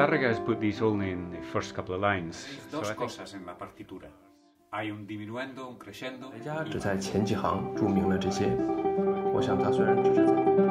Targa has put this only in the first couple of lines. Dos so cosas en la partitura. Hay un diminuendo, un crescendo. 只在前几行注明了这些。我想他虽然只是在。